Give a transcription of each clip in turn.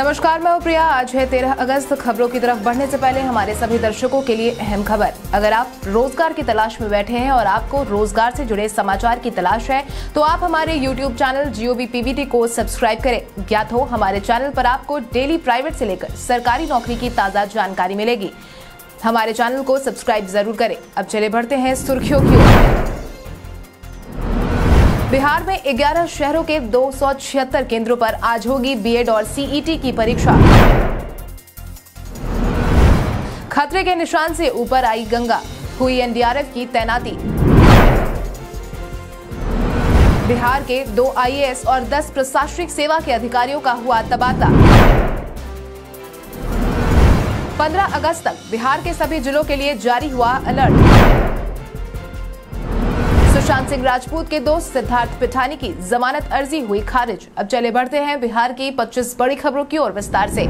नमस्कार, मैं हूँ प्रिया। आज है 13 अगस्त। खबरों की तरफ़ बढ़ने से पहले हमारे सभी दर्शकों के लिए अहम खबर। अगर आप रोज़गार की तलाश में बैठे हैं और आपको रोज़गार से जुड़े समाचार की तलाश है तो आप हमारे YouTube चैनल जियो पीवीटी को सब्सक्राइब करें। ज्ञात हो, हमारे चैनल पर आपको डेली प्राइवेट से लेकर सरकारी नौकरी की ताज़ा जानकारी मिलेगी। हमारे चैनल को सब्सक्राइब ज़रूर करें। अब चले बढ़ते हैं सुर्खियों की ओर। बिहार में 11 शहरों के दो सौ छिहत्तर केंद्रों पर आज होगी बीएड और सीईटी की परीक्षा। खतरे के निशान से ऊपर आई गंगा। हुई एनडीआरएफ की तैनाती। बिहार के दो आईएएस और 10 प्रशासनिक सेवा के अधिकारियों का हुआ तबादला। 15 अगस्त तक बिहार के सभी जिलों के लिए जारी हुआ अलर्ट। सुशांत सिंह राजपूत के दोस्त सिद्धार्थ पिठानी की जमानत अर्जी हुई खारिज। अब चले बढ़ते हैं बिहार की 25 बड़ी खबरों की ओर विस्तार से।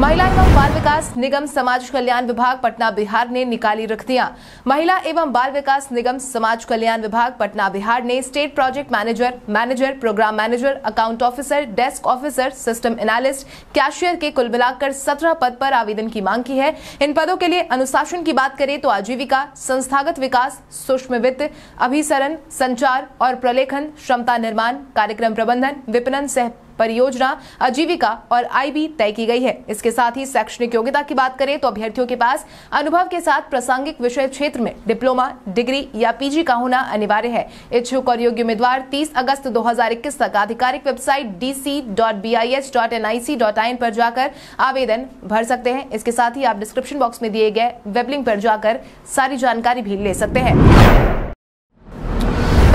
महिला एवं बाल विकास निगम, समाज कल्याण विभाग, पटना बिहार ने निकाली रिक्तियाँ। महिला एवं बाल विकास निगम, समाज कल्याण विभाग, पटना बिहार ने state project manager manager, programme manager, account officer, desk officer, system analyst, cashier के कुल मिलाकर सत्रह पद पर आवेदन की मांग की है। इन पदों के लिए अनुशासन की बात करें तो आजीविका, संस्थागत विकास, सूक्ष्म वित्त, अभिसरण, संचार और प्रलेखन, क्षमता निर्माण, कार्यक्रम प्रबंधन, विपणन सह परियोजना, आजीविका और आईबी तय की गई है। इसके साथ ही शैक्षणिक योग्यता की बात करें तो अभ्यर्थियों के पास अनुभव के साथ प्रासंगिक विषय क्षेत्र में डिप्लोमा, डिग्री या पीजी का होना अनिवार्य है। इच्छुक और योग्य उम्मीदवार 30 अगस्त 2021 तक आधिकारिक वेबसाइट dc.bis.nic.in पर जाकर आवेदन भर सकते हैं। इसके साथ ही आप डिस्क्रिप्शन बॉक्स में दिए गए वेब लिंक पर जाकर सारी जानकारी भी ले सकते हैं।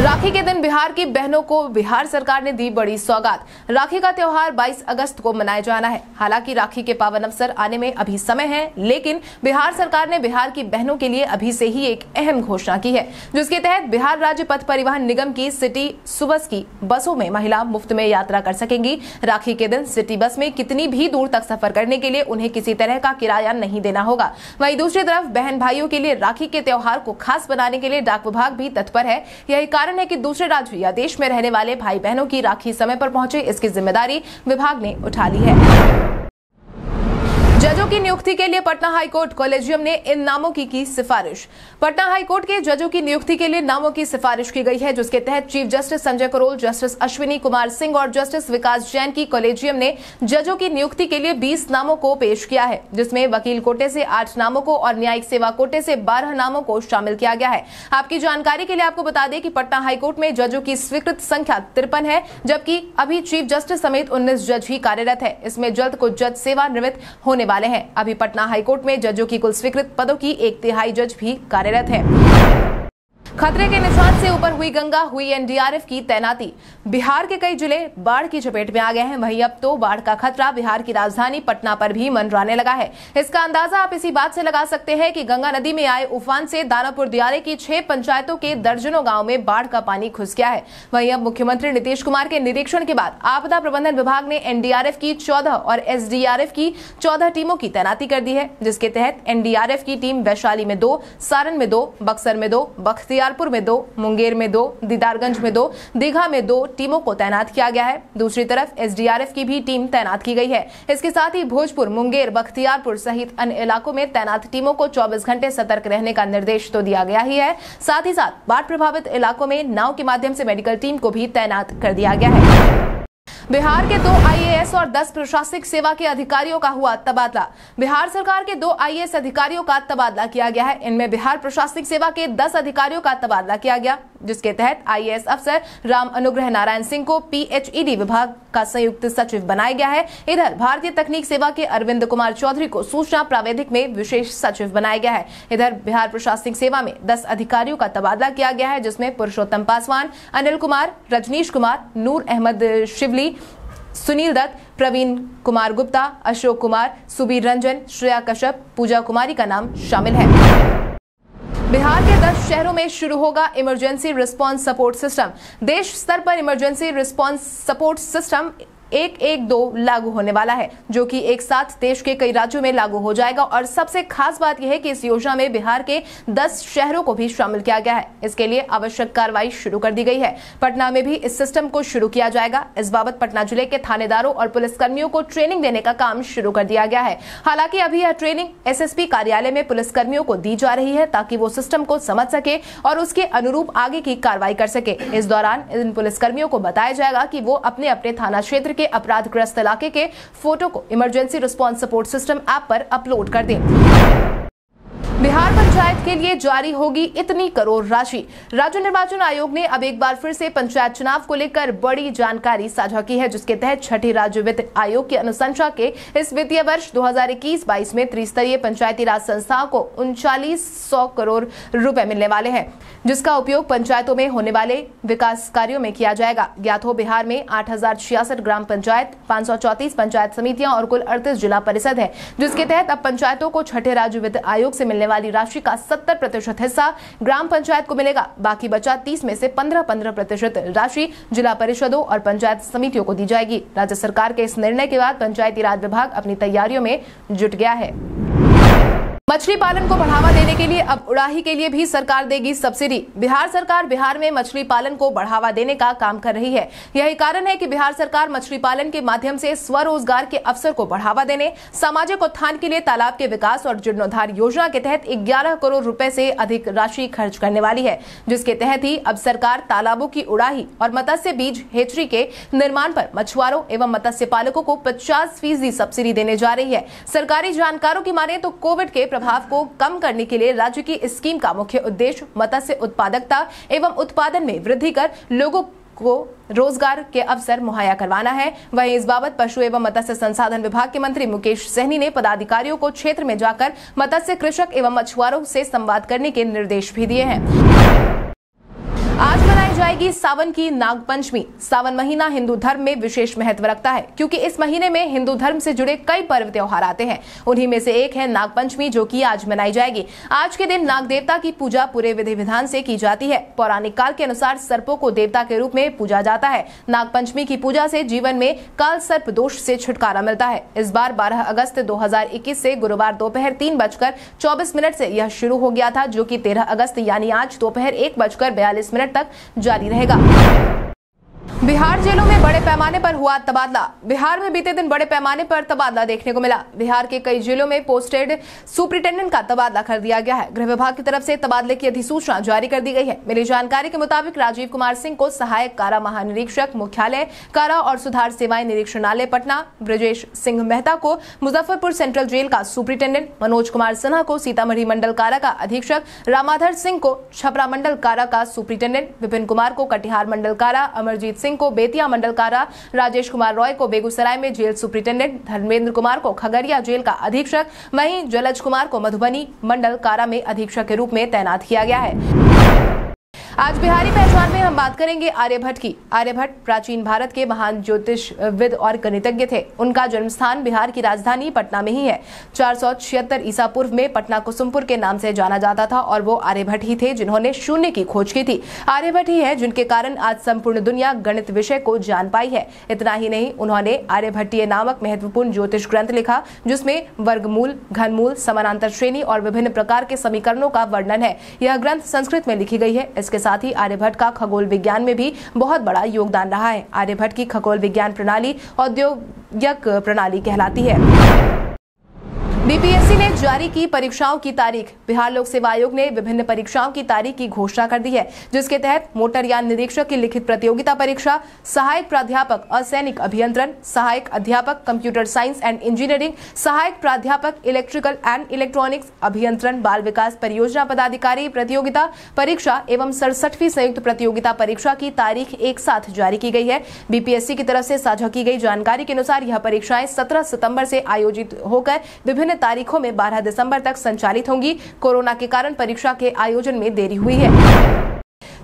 राखी के दिन बिहार की बहनों को बिहार सरकार ने दी बड़ी सौगात। राखी का त्योहार 22 अगस्त को मनाया जाना है। हालाँकि राखी के पावन अवसर आने में अभी समय है, लेकिन बिहार सरकार ने बिहार की बहनों के लिए अभी से ही एक अहम घोषणा की है, जिसके तहत बिहार राज्य पथ परिवहन निगम की सिटी सुबस की बसों में महिला मुफ़्त में यात्रा कर सकेंगी। राखी के दिन सिटी बस में कितनी भी दूर तक सफ़र करने के लिए उन्हें किसी तरह का किराया नहीं देना होगा। वही दूसरी तरफ़ बहन भाइयों के लिए राखी के त्योहार को खास बनाने के लिए डाक विभाग भी तत्पर है। यही कारण है कि दूसरे राज्य या देश में रहने वाले भाई बहनों की राखी समय पर पहुँचे, इसकी ज़िम्मेदारी विभाग ने उठा ली है। जजों की नियुक्ति के लिए पटना हाईकोर्ट कॉलेजियम ने इन नामों की की सिफारिश। पटना हाईकोर्ट के जजों की नियुक्ति के लिए नामों की सिफारिश की गई है, जिसके तहत chief justice Sanjay Karol, justice Ashwini Kumar Singh और जस्टिस विकास जैन की कॉलेजियम ने जजों की नियुक्ति के लिए 20 नामों को पेश किया है, जिसमें वकील कोटे से आठ नामों को और न्यायिक सेवा कोटे से बारह नामों को शामिल किया गया है। आपकी जानकारी के लिए आपको बता दें कि पटना हाईकोर्ट में जजों की स्वीकृत संख्या तिरपन है, जबकि अभी चीफ जस्टिस समेत उन्नीस जज ही कार्यरत है। इसमें जल्द कुछ जज सेवानिवृत्त होने वाले हैं। अभी पटना हाईकोर्ट में जजों की कुल स्वीकृत पदों की एक तिहाई जज भी कार्यरत है। खतरे के निशान से ऊपर हुई गंगा, हुई एनडीआरएफ की तैनाती। बिहार के कई ज़िले बाढ़ की चपेट में आ गए हैं। वहीं अब तो बाढ़ का खतरा बिहार की राजधानी पटना पर भी मंडराने लगा है। इसका अंदाज़ा आप इसी बात से लगा सकते हैं कि गंगा नदी में आए उफान से दानापुर दियारे की छह पंचायतों के दर्जनों गाँव में बाढ़ का पानी घुस गया है। वहीं अब मुख्यमंत्री नीतीश कुमार के निरीक्षण के बाद आपदा प्रबंधन विभाग ने एनडीआरएफ की चौदह और एसडीआरएफ की चौदह टीमों की तैनाती कर दी है, जिसके तहत एनडीआरएफ की टीम वैशाली में दो, सारण में दो, बक्सर में दो, बख्तियार बख्तियारपुर में दो, मुंगेर में दो, दीदारगंज में दो, दीघा में दो टीमों को तैनात किया गया है। दूसरी तरफ़ एसडीआरएफ की भी टीम तैनात की गई है। इसके साथ ही भोजपुर, मुंगेर, बख्तियारपुर सहित अन्य इलाकों में तैनात टीमों को 24 घंटे सतर्क रहने का निर्देश तो दिया गया ही है। साथ ही साथ बाढ़ प्रभावित इलाकों में नाव के माध्यम से मेडिकल टीम को भी तैनात कर दिया गया है। बिहार के दो आईएएस और 10 प्रशासनिक सेवा के अधिकारियों का हुआ तबादला। बिहार सरकार के दो आईएएस अधिकारियों का तबादला किया गया है। इनमें बिहार प्रशासनिक सेवा के 10 अधिकारियों का तबादला किया गया, जिसके तहत आईएएस अफसर राम अनुग्रह नारायण सिंह को पीएचईडी विभाग का संयुक्त सचिव बनाया गया है। इधर भारतीय तकनीक सेवा के अरविंद कुमार चौधरी को सूचना प्रावेदिक में विशेष सचिव बनाया गया है। इधर बिहार प्रशासनिक सेवा में दस अधिकारियों का तबादला किया गया है, जिसमें पुरुषोत्तम पासवान, अनिल कुमार, रजनीश कुमार, नूर अहमद शिवली सुनील दत्त, प्रवीण कुमार गुप्ता, अशोक कुमार, सुबीर रंजन, श्रेया कश्यप, पूजा कुमारी का नाम शामिल है। बिहार के 10 शहरों में शुरू होगा इमरजेंसी रिस्पांस सपोर्ट सिस्टम। देश स्तर पर इमरजेंसी रिस्पांस सपोर्ट सिस्टम एक एक दो लागू होने वाला है, जो कि एक साथ देश के कई राज्यों में लागू हो जाएगा। और सबसे खास बात यह है कि इस योजना में बिहार के 10 शहरों को भी शामिल किया गया है। इसके लिए आवश्यक कार्रवाई शुरू कर दी गई है। पटना में भी इस सिस्टम को शुरू किया जाएगा। इस बाबत पटना ज़िले के थानेदारों और पुलिसकर्मियों को ट्रेनिंग देने का काम शुरू कर दिया गया है। हालाँकि अभी यह ट्रेनिंग एसएसपी कार्यालय में पुलिसकर्मियों को दी जा रही है, ताकि वो सिस्टम को समझ सके और उसके अनुरूप आगे की कार्रवाई कर सके। इस दौरान इन पुलिसकर्मियों को बताया जाएगा कि वो अपने अपने थाना क्षेत्र के अपराधग्रस्त इलाके के फ़ोटो को emergency response support system app पर अपलोड कर दें। बिहार पंचायत के लिए जारी होगी इतनी करोड़ राशि। राज्य निर्वाचन आयोग ने अब एक बार फिर से पंचायत चुनाव को लेकर बड़ी जानकारी साझा की है, जिसके तहत छठी राज्य वित्त आयोग की अनुशंसा के इस वित्तीय वर्ष 2021-22 में त्रिस्तरीय पंचायती राज संस्थाओं को उनचालीस सौ करोड़ रुपए मिलने वाले हैं, जिसका उपयोग पंचायतों में होने वाले विकास कार्यो में किया जाएगा। ज्ञात हो, बिहार में आठ हज़ार छियासठ ग्राम पंचायत, पाँच पंचायत समितियाँ और कुल अड़तीस जिला परिषद है, जिसके तहत अब पंचायतों को छठे राज्य वित्त आयोग से मिलने वाली राशि का 70 प्रतिशत हिस्सा ग्राम पंचायत को मिलेगा। बाकी बचा 30 में से 15-15 प्रतिशत राशि जिला परिषदों और पंचायत समितियों को दी जाएगी। राज्य सरकार के इस निर्णय के बाद पंचायती राज विभाग अपनी तैयारियों में जुट गया है। मछली पालन को बढ़ावा देने के लिए, अब उड़ाही के लिए भी सरकार देगी सब्सिडी। बिहार सरकार बिहार में मछली पालन को बढ़ावा देने का काम कर रही है। यही कारण है कि बिहार सरकार मछली पालन के माध्यम से स्वरोजगार के अवसर को बढ़ावा देने, सामाजिक उत्थान के लिए तालाब के विकास और जीर्णोद्धार योजना के तहत ग्यारह करोड़ रूपए से अधिक राशि खर्च करने वाली है, जिसके तहत ही अब सरकार तालाबों की उड़ाही और मत्स्य बीज हेचरी के निर्माण पर मछुआरों एवं मत्स्य पालकों को पचास फ़ीसदी सब्सिडी देने जा रही है। सरकारी जानकारों की माने तो कोविड के प्रभाव को कम करने के लिए राज्य की स्कीम का मुख्य उद्देश्य मत्स्य उत्पादकता एवं उत्पादन में वृद्धि कर लोगों को रोज़गार के अवसर मुहैया करवाना है। वहीं इस बाबत पशु एवं मत्स्य संसाधन विभाग के मंत्री मुकेश सहनी ने पदाधिकारियों को क्षेत्र में जाकर मत्स्य कृषक एवं मछुआरों से संवाद करने के निर्देश भी दिए हैं। आज मनाई जाएगी सावन की नाग पंचमी। सावन महीना हिंदू धर्म में विशेष महत्व रखता है, क्योंकि इस महीने में हिंदू धर्म से जुड़े कई पर्व त्योहार आते हैं। उन्हीं में से एक है नाग पंचमी, जो कि आज मनाई जाएगी। आज के दिन नाग देवता की पूजा पूरे विधि विधान से की जाती है। पौराणिक काल के अनुसार सर्पों को देवता के रूप में पूजा जाता है। नाग पंचमी की पूजा से जीवन में काल सर्प दोष से छुटकारा मिलता है। इस बार बारह अगस्त दो से गुरुवार दोपहर तीन बजकर चौबीस मिनट से यह शुरू हो गया था, जो की तेरह अगस्त, यानी आज दोपहर एक बजकर बयालीस मिनट तक जारी रहेगा। बिहार जेलों में बड़े पैमाने पर हुआ तबादला। बिहार में बीते दिन बड़े पैमाने पर तबादला देखने को मिला। बिहार के कई जिलों में पोस्टेड सुप्रिंटेंडेंट का तबादला कर दिया गया है। गृह विभाग की तरफ़ से तबादले की अधिसूचना जारी कर दी गई है। मिली जानकारी के मुताबिक राजीव कुमार सिंह को सहायक कारा महानिरीक्षक, मुख्यालय कारा और सुधार सेवाएँ निरीक्षणालय पटना, ब्रजेश सिंह मेहता को मुजफ्फरपुर सेंट्रल जेल का सुप्रिंटेंडेंट, मनोज कुमार सिन्हा को सीतामढ़ी मंडल कारा का अधीक्षक, रामाधर सिंह को छपरा मंडल कारा का सुप्रिंटेंडेंट, विपिन कुमार को कटिहार मंडल कारा, अमरजीत सिंह को बेतिया मंडल कारा राजेश कुमार रॉय को बेगूसराय में जेल सुप्रिंटेंडेंट, धर्मेंद्र कुमार को खगड़िया जेल का अधीक्षक, वहीं जलज कुमार को मधुबनी मंडल कारा में अधीक्षक के रूप में तैनात किया गया है। आज बिहारी पहचान में हम बात करेंगे आर्यभट्ट की। आर्यभट्ट प्राचीन भारत के महान ज्योतिष विद और गणितज्ञ थे। उनका जन्म स्थान बिहार की राजधानी पटना में ही है। चार सौ छिहत्तर ईसा पूर्व में पटना कुसुमपुर के नाम से जाना जाता था और वो आर्यभट्ट ही थे जिन्होंने शून्य की खोज की थी। आर्यभट्ट ही है जिनके कारण आज संपूर्ण दुनिया गणित विषय को जान पाई है। इतना ही नहीं, उन्होंने आर्यभट्टीय नामक महत्वपूर्ण ज्योतिष ग्रंथ लिखा, जिसमें वर्गमूल, घनमूल, समानांतर श्रेणी और विभिन्न प्रकार के समीकरणों का वर्णन है। यह ग्रंथ संस्कृत में लिखी गई है। इसके साथ ही आर्यभट्ट का खगोल विज्ञान में भी बहुत बड़ा योगदान रहा है। आर्यभट्ट की खगोल विज्ञान प्रणाली औद्योगिक प्रणाली कहलाती है। बीपीएससी ने जारी की परीक्षाओं की तारीख। बिहार लोक सेवा आयोग ने विभिन्न परीक्षाओं की तारीख की घोषणा कर दी है, जिसके तहत मोटरयान निरीक्षक की लिखित प्रतियोगिता परीक्षा, सहायक प्राध्यापक असैनिक अभियंत्रण, सहायक अध्यापक कंप्यूटर साइंस एंड इंजीनियरिंग, सहायक प्राध्यापक इलेक्ट्रिकल एंड इलेक्ट्रॉनिक्स अभियंत्रण, बाल विकास परियोजना पदाधिकारी प्रतियोगिता परीक्षा एवं सड़सठवीं संयुक्त प्रतियोगिता परीक्षा की तारीख एक साथ जारी की गई है। बीपीएससी की तरफ़ से साझा की गई जानकारी के अनुसार यह परीक्षाएँ सत्रह सितंबर से आयोजित होकर विभिन्न तारीखों में 12 दिसंबर तक संचालित होंगी। कोरोना के कारण परीक्षा के आयोजन में देरी हुई है।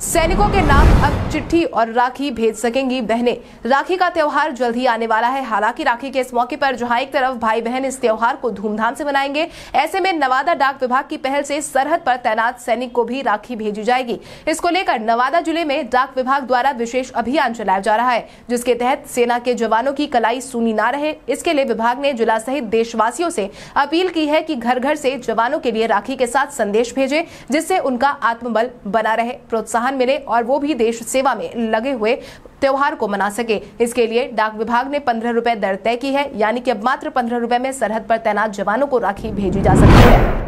सैनिकों के नाम अब चिट्ठी और राखी भेज सकेंगी बहनें। राखी का त्यौहार जल्द ही आने वाला है। हालाँकि राखी के इस मौके पर जहाँ एक तरफ़ भाई बहन इस त्यौहार को धूमधाम से मनाएँगे, ऐसे में नवादा डाक विभाग की पहल से सरहद पर तैनात सैनिक को भी राखी भेजी जाएगी। इसको लेकर नवादा ज़िले में डाक विभाग द्वारा विशेष अभियान चलाया जा रहा है, जिसके तहत सेना के जवानों की कलाई सुनी न रहे। इसके लिए विभाग ने जिला सहित देशवासियों से अपील की है कि घर घर से जवानों के लिए राखी के साथ संदेश भेजे, जिससे उनका आत्मबल बना रहे, प्रोत्साहन मिले और वो भी देश सेवा में लगे हुए त्योहार को मना सके। इसके लिए डाक विभाग ने पंद्रह रूपए दर तय की है, यानी कि अब मात्र पंद्रह रूपए में सरहद पर तैनात जवानों को राखी भेजी जा सकती है।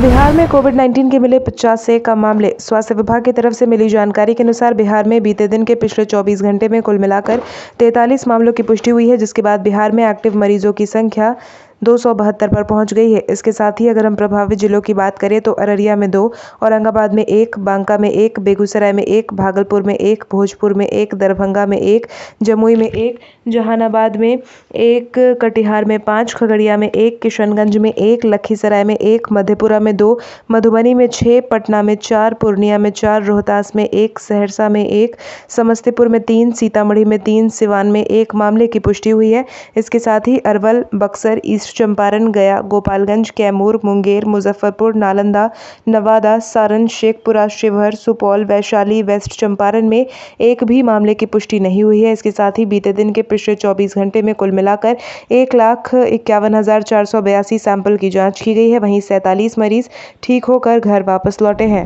बिहार में कोविड 19 के मिले 50 से कम मामले। स्वास्थ्य विभाग की तरफ़ से मिली जानकारी के अनुसार बिहार में बीते दिन के पिछले 24 घंटे में कुल मिलाकर 43 मामलों की पुष्टि हुई है, जिसके बाद बिहार में एक्टिव मरीजों की संख्या दो सौ बहत्तर पर पहुँच गई है इसके साथ ही अगर हम प्रभावित जिलों की बात करें तो अररिया में दो औरंगाबाद में एक बांका में एक बेगूसराय में एक भागलपुर में एक भोजपुर में एक दरभंगा में एक जमुई में एक जहानाबाद में एक कटिहार में पाँच खगड़िया में एक किशनगंज में एक लखीसराय में एक मधेपुरा में दो मधुबनी में छः पटना में चार पूर्णिया में चार रोहतास में एक सहरसा में एक समस्तीपुर में तीन सीतामढ़ी में तीन सिवान में एक मामले की पुष्टि हुई है इसके साथ ही Arwal Buxar east east Champaran Gaya, Gopalganj, Kaimur, Munger, Muzaffarpur, Nalanda, Nawada, Saran, Sheikhpura, Sheohar, Supaul, Vaishali, west Champaran में एक भी मामले की पुष्टि नहीं हुई है। इसके साथ ही बीते दिन के पिछले 24 घंटे में कुल मिलाकर एक लाख इक्यावन हज़ार चार सौ बयासी सैंपल की जाँच की गई है। वहीं सैंतालीस मरीज़ ठीक होकर घर वापस लौटे हैं।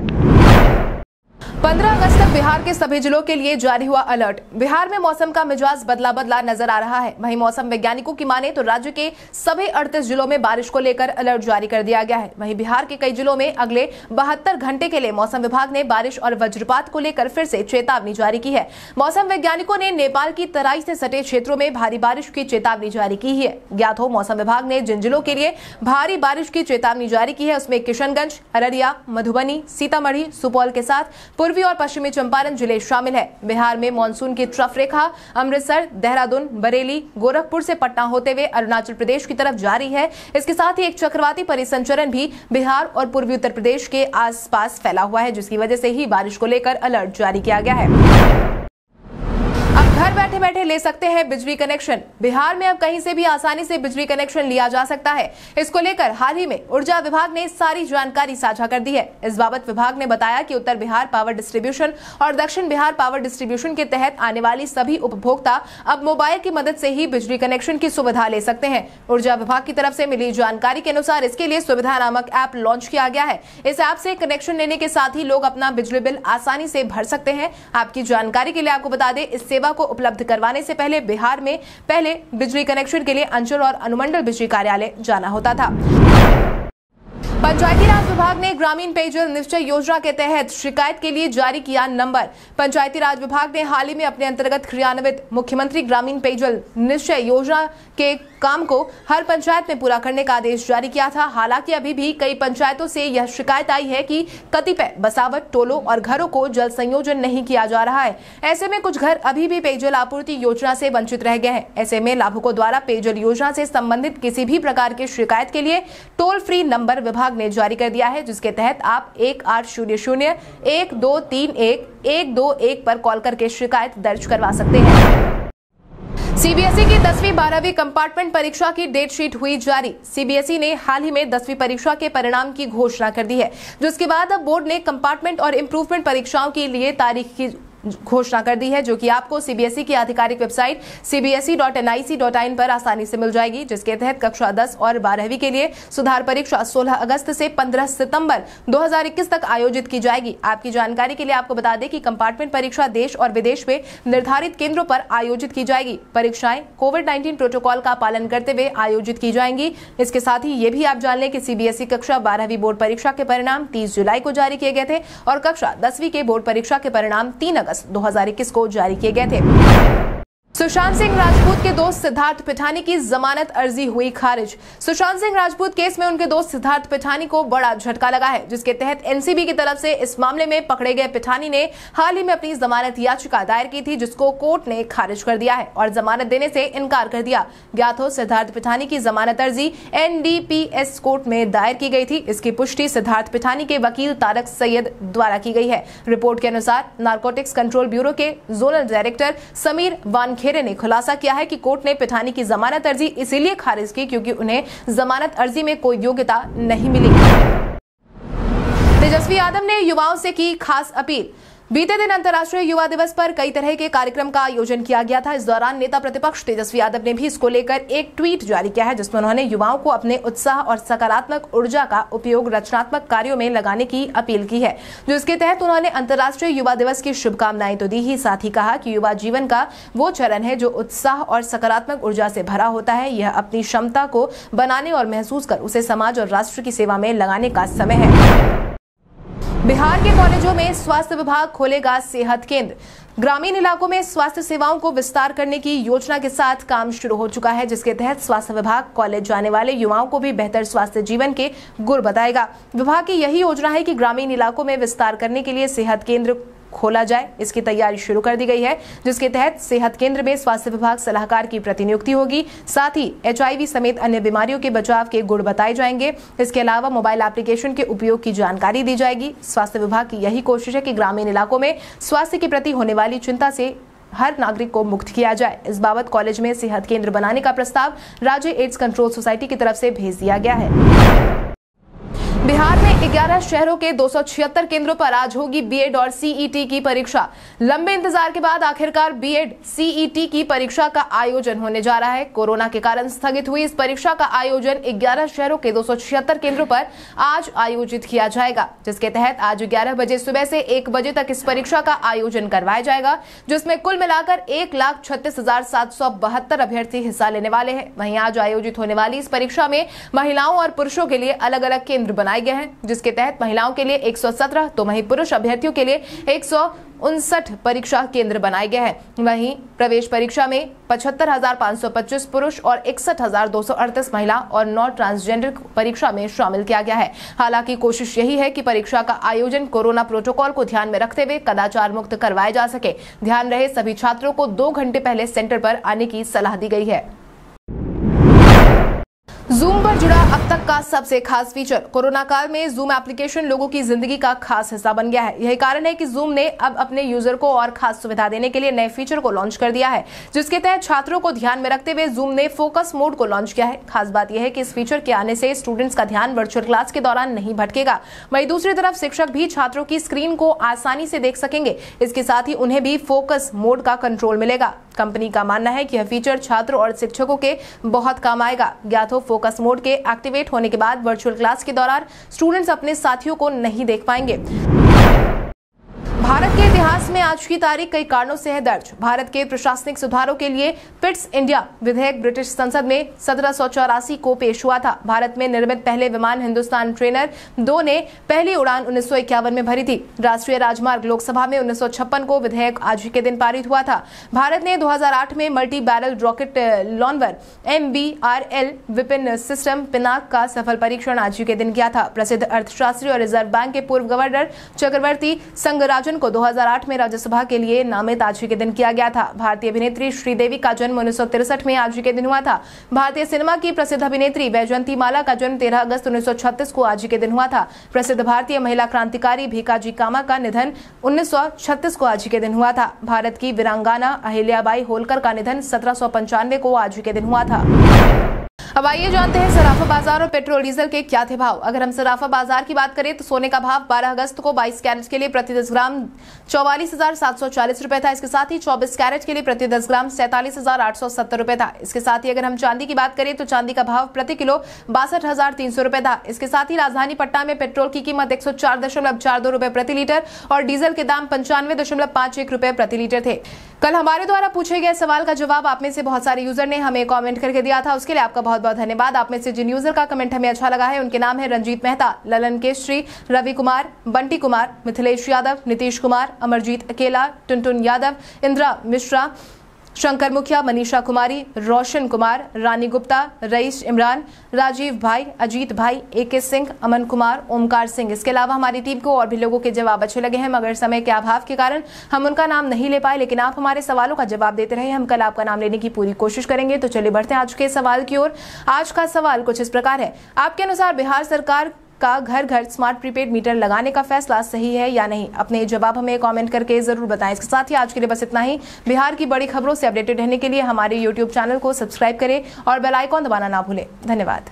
पंद्रह अगस्त तक बिहार के सभी जिलों के लिए जारी हुआ अलर्ट। बिहार में मौसम का मिजाज बदला बदला नज़र आ रहा है। वहीं मौसम वैज्ञानिकों की माने तो राज्य के सभी अड़तीस जिलों में बारिश को लेकर अलर्ट जारी कर दिया गया है। वहीं बिहार के कई जिलों में अगले बहत्तर घंटे के लिए मौसम विभाग ने बारिश और वज्रपात को लेकर फिर से चेतावनी जारी की है। मौसम वैज्ञानिकों ने नेपाल की तराई से सटे क्षेत्रों में भारी बारिश की चेतावनी जारी की है। ज्ञात हो, मौसम विभाग ने जिन जिलों के लिए भारी बारिश की चेतावनी जारी की है, उसमें किशनगंज, अररिया, मधुबनी, सीतामढ़ी, सुपौल के साथ पूर्वी और पश्चिमी चंपारण ज़िले शामिल है। बिहार में मानसून की ट्रफ रेखा अमृतसर, देहरादून, बरेली, गोरखपुर से पटना होते हुए अरुणाचल प्रदेश की तरफ़ जारी है। इसके साथ ही एक चक्रवाती परिसंचरण भी बिहार और पूर्वी उत्तर प्रदेश के आसपास फैला हुआ है, जिसकी वजह से ही बारिश को लेकर अलर्ट जारी किया गया है। घर बैठे बैठे ले सकते हैं बिजली कनेक्शन। बिहार में अब कहीं से भी आसानी से बिजली कनेक्शन लिया जा सकता है। इसको लेकर हाल ही में ऊर्जा विभाग ने सारी जानकारी साझा कर दी है। इस बाबत विभाग ने बताया कि उत्तर बिहार पावर डिस्ट्रीब्यूशन और दक्षिण बिहार पावर डिस्ट्रीब्यूशन के तहत आने वाली सभी उपभोक्ता अब मोबाइल की मदद से ही बिजली कनेक्शन की सुविधा ले सकते हैं। ऊर्जा विभाग की तरफ़ से मिली जानकारी के अनुसार इसके लिए सुविधा नामक ऐप लॉन्च किया गया है। इस ऐप से कनेक्शन लेने के साथ ही लोग अपना बिजली बिल आसानी से भर सकते हैं। आपकी जानकारी के लिए आपको बता दें, इस सेवा को उपलब्ध करवाने से पहले बिहार में पहले बिजली कनेक्शन के लिए अंचल और अनुमंडल बिजली कार्यालय जाना होता था। पंचायती राज विभाग ने ग्रामीण पेयजल निश्चय योजना के तहत शिकायत के लिए जारी किया नंबर। पंचायती राज विभाग ने हाल ही में अपने अंतर्गत क्रियान्वित मुख्यमंत्री ग्रामीण पेयजल निश्चय योजना के काम को हर पंचायत में पूरा करने का आदेश जारी किया था। हालाँकि अभी भी कई पंचायतों से यह शिकायत आई है कि कतिपय बसावट, टोलों और घरों को जल संयोजन नहीं किया जा रहा है। ऐसे में कुछ घर अभी भी पेयजल आपूर्ति योजना से वंचित रह गए हैं। ऐसे में लाभुकों द्वारा पेयजल योजना से संबंधित किसी भी प्रकार की शिकायत के लिए टोल फ्री नंबर विभाग ने जारी कर दिया है, जिसके तहत आप एक आठ शून्य शून्य, एक दो तीन एक एक दो एक पर कॉल करके शिकायत दर्ज करवा सकते हैं। सीबीएसई की दसवीं बारहवीं कंपार्टमेंट परीक्षा की डेट शीट हुई जारी। सीबीएसई ने हाल ही में दसवीं परीक्षा के परिणाम की घोषणा कर दी है, जिसके बाद अब बोर्ड ने कंपार्टमेंट और इम्प्रूवमेंट परीक्षाओं के लिए तारीख की घोषणा कर दी है, जो कि आपको सीबीएसई की आधिकारिक वेबसाइट cbse.nic.in पर आसानी से मिल जाएगी, जिसके तहत कक्षा 10 और बारहवीं के लिए सुधार परीक्षा 16 अगस्त से 15 सितंबर 2021 तक आयोजित की जाएगी। आपकी जानकारी के लिए आपको बता दें कि कंपार्टमेंट परीक्षा देश और विदेश में निर्धारित केंद्रों पर आयोजित की जाएगी। परीक्षाएँ कोविड नाइन्टीन प्रोटोकॉल का पालन करते हुए आयोजित की जाएँगी। इसके साथ ही ये भी आप जान लें कि सीबीएसई कक्षा बारहवीं बोर्ड परीक्षा के परिणाम तीस जुलाई को जारी किए गए थे और कक्षा दसवीं के बोर्ड परीक्षा के परिणाम तीन अगस्त 2021 को जारी किए गए थे। सुशांत सिंह राजपूत के दोस्त सिद्धार्थ पिठानी की जमानत अर्जी हुई खारिज। सुशांत सिंह राजपूत केस में उनके दोस्त सिद्धार्थ पिठानी को बड़ा झटका लगा है, जिसके तहत एनसीबी की तरफ़ से इस मामले में पकड़े गए पिठानी ने हाल ही में अपनी जमानत याचिका दायर की थी, जिसको कोर्ट ने खारिज कर दिया है और जमानत देने से इनकार कर दिया। ज्ञात हो, सिद्धार्थ पिठानी की जमानत अर्जी एनडीपीएस कोर्ट में दायर की गई थी। इसकी पुष्टि सिद्धार्थ पिठानी के वकील तारक सैयद द्वारा की गई है। रिपोर्ट के अनुसार, नार्कोटिक्स कंट्रोल ब्यूरो के जोनल डायरेक्टर समीर वानखेर खेरे ने खुलासा किया है कि कोर्ट ने पिठानी की जमानत अर्जी इसीलिए खारिज की क्योंकि उन्हें जमानत अर्जी में कोई योग्यता नहीं मिली। तेजस्वी यादव ने युवाओं से की खास अपील। बीते दिन अंतर्राष्ट्रीय युवा दिवस पर कई तरह के कार्यक्रम का आयोजन किया गया था। इस दौरान नेता प्रतिपक्ष तेजस्वी यादव ने भी इसको लेकर एक ट्वीट जारी किया है, जिसमें उन्होंने युवाओं को अपने उत्साह और सकारात्मक ऊर्जा का उपयोग रचनात्मक कार्यों में लगाने की अपील की है। जिसके तहत उन्होंने अंतर्राष्ट्रीय युवा दिवस की शुभकामनाएँ तो दी ही, साथ ही कहा कि युवा जीवन का वो चरण है जो उत्साह और सकारात्मक ऊर्जा से भरा होता है। यह अपनी क्षमता को बनाने और महसूस कर उसे समाज और राष्ट्र की सेवा में लगाने का समय है। बिहार के कॉलेजों में स्वास्थ्य विभाग खोलेगा सेहत केंद्र। ग्रामीण इलाकों में स्वास्थ्य सेवाओं को विस्तार करने की योजना के साथ काम शुरू हो चुका है, जिसके तहत स्वास्थ्य विभाग कॉलेज जाने वाले युवाओं को भी बेहतर स्वास्थ्य जीवन के गुर बताएगा। विभाग की यही योजना है कि ग्रामीण इलाकों में विस्तार करने के लिए सेहत केंद्र खोला जाए। इसकी तैयारी शुरू कर दी गई है, जिसके तहत सेहत केंद्र में स्वास्थ्य विभाग सलाहकार की प्रतिनियुक्ति होगी। साथ ही एचआईवी समेत अन्य बीमारियों के बचाव के गुण बताए जाएँगे। इसके अलावा मोबाइल एप्लीकेशन के उपयोग की जानकारी दी जाएगी। स्वास्थ्य विभाग की यही कोशिश है कि ग्रामीण इलाकों में स्वास्थ्य के प्रति होने वाली चिंता से हर नागरिक को मुक्त किया जाए। इस बाबत कॉलेज में सेहत केंद्र बनाने का प्रस्ताव राज्य एड्स कंट्रोल सोसाइटी की तरफ़ से भेज दिया गया है। बिहार में 11 शहरों के दो केंद्रों पर आज होगी बीएड और सीईटी की परीक्षा। लंबे इंतज़ार के बाद आखिरकार बीएड सीईटी की परीक्षा का आयोजन होने जा रहा है। कोरोना के कारण स्थगित हुई इस परीक्षा का आयोजन 11 शहरों के दो केंद्रों पर आज आयोजित किया जाएगा, जिसके तहत आज ग्यारह बजे सुबह से एक बजे तक इस परीक्षा का आयोजन करवाया जाएगा, जिसमें कुल मिलाकर एक लाख छत्तीस हज़ार सात सौ बहत्तर अभ्यर्थी हिस्सा लेने वाले हैं। वहीं आज आयोजित होने वाली इस परीक्षा में महिलाओं और पुरुषों के लिए अलग अलग केंद्र बनाए बनाए गए हैं, जिसके तहत महिलाओं के लिए 117 तो वहीं पुरुष अभ्यर्थियों के लिए एक उनसठ परीक्षा केंद्र बनाए गए हैं। वहीं प्रवेश परीक्षा में पचहत्तर पुरुष और इकसठ महिला और नौ ट्रांसजेंडर परीक्षा में शामिल किया गया है। हालाँकि कोशिश यही है कि परीक्षा का आयोजन कोरोना प्रोटोकॉल को ध्यान में रखते हुए कदाचार मुक्त करवाया जा सके। ध्यान रहे सभी छात्रों को दो घंटे पहले सेंटर पर आने की सलाह दी गई है। जूम पर जुड़ा अब तक का सबसे खास फीचर कोरोना काल में जूम एप्लीकेशन लोगों की ज़िंदगी का खास हिस्सा बन गया है। यही कारण है कि जूम ने अब अपने यूज़र को और खास सुविधा देने के लिए नए फीचर को लॉन्च कर दिया है, जिसके तहत छात्रों को ध्यान में रखते हुए जूम ने फोकस मोड को लॉन्च किया है। खास बात यह है कि इस फीचर के आने से स्टूडेंट्स का ध्यान वर्चुअल क्लास के दौरान नहीं भटकेगा। वही दूसरी तरफ़ शिक्षक भी छात्रों की स्क्रीन को आसानी से देख सकेंगे। इसके साथ ही उन्हें भी फोकस मोड का कंट्रोल मिलेगा। कंपनी का मानना है कि यह फीचर छात्रों और शिक्षकों के बहुत काम आएगा। ज्ञात हो फोकस मोड के एक्टिवेट होने के बाद वर्चुअल क्लास के दौरान स्टूडेंट्स अपने साथियों को नहीं देख पाएँगे। भारत के इतिहास में आज की तारीख कई कारणों से है दर्ज। भारत के प्रशासनिक सुधारों के लिए पिट्स इंडिया विधेयक ब्रिटिश संसद में सत्रह सौ चौरासी को पेश हुआ था। भारत में निर्मित पहले विमान हिंदुस्तान ट्रेनर दो ने पहली उड़ान उन्नीस में भरी थी। राष्ट्रीय राजमार्ग लोकसभा में उन्नीस सौ छप्पन को विधेयक आज के दिन पारित हुआ था। भारत ने 2008 में मल्टी बैरल रॉकेट लॉन्वर एम विपिन सिस्टम पिनाक का सफल परीक्षण आज के दिन किया था। प्रसिद्ध अर्थशास्त्री और रिज़र्व बैंक के पूर्व गवर्नर चक्रवर्ती संगराजन को 2008 में राज्यसभा के लिए नामित आज के दिन किया गया था। भारतीय अभिनेत्री श्रीदेवी का जन्म उन्नीस में आज के दिन हुआ था। भारतीय सिनेमा की प्रसिद्ध अभिनेत्री वैजयंती माला का जन्म तेरह अगस्त उन्नीस सौ छत्तीस को आज के दिन हुआ था। प्रसिद्ध भारतीय महिला क्रांतिकारी भीकाजी कामा का निधन उन्नीस सौ छत्तीस को आज के दिन हुआ था। भारत की वीरांगाना अहिल्याबाई होलकर का निधन सत्रह सौ पंचानवे को आज के दिन हुआ था। अब आइए जानते हैं सराफा बाज़ार और पेट्रोल डीजल के क्या थे भाव। अगर हम सराफा बाज़ार की बात करें तो सोने का भाव 12 अगस्त को 22 कैरेट के लिए प्रति दस ग्राम चौवालीस रुपए था। इसके साथ ही 24 कैरेट के लिए प्रति दस ग्राम सैतालीस रुपए था। इसके साथ ही अगर हम चांदी की बात करें तो चांदी का भाव प्रति किलो बासठ रुपए था। इसके साथ ही राजधानी पटना में पेट्रोल की कीमत एक रुपए प्रति लीटर और डीजल के दाम पंचानवे रुपए प्रति लीटर थे। कल हमारे द्वारा पूछे गए सवाल का जवाब आप में से बहुत सारे यूज़र ने हमें कमेंट करके दिया था। उसके लिए आपका बहुत बहुत धन्यवाद। आप में से जिन यूज़र का कमेंट हमें अच्छा लगा है, उनके नाम है रंजीत मेहता, ललन केशरी रवि कुमार, बंटी कुमार, मिथिलेश यादव, नीतीश कुमार, अमरजीत अकेला, टुनटुन यादव, इंदिरा मिश्रा शंकर मुखिया, मनीषा कुमारी, रोशन कुमार, रानी गुप्ता, रईस इमरान, राजीव भाई, अजीत भाई ए के सिंह, अमन कुमार, ओमकार सिंह। इसके अलावा हमारी टीम को और भी लोगों के जवाब अच्छे लगे हैं, मगर समय के अभाव के कारण हम उनका नाम नहीं ले पाए, लेकिन आप हमारे सवालों का जवाब देते रहे। हम कल आपका नाम लेने की पूरी कोशिश करेंगे। तो चलिए बढ़ते हैं आज के सवाल की ओर। आज का सवाल कुछ इस प्रकार है। आपके अनुसार बिहार सरकार का घर घर स्मार्ट प्रीपेड मीटर लगाने का फैसला सही है या नहीं? अपने जवाब हमें कमेंट करके ज़रूर बताएँ। इसके साथ ही आज के लिए बस इतना ही। बिहार की बड़ी खबरों से अपडेटेड रहने के लिए हमारे यूट्यूब चैनल को सब्सक्राइब करें और बेलाइकॉन दबाना ना भूलें। धन्यवाद।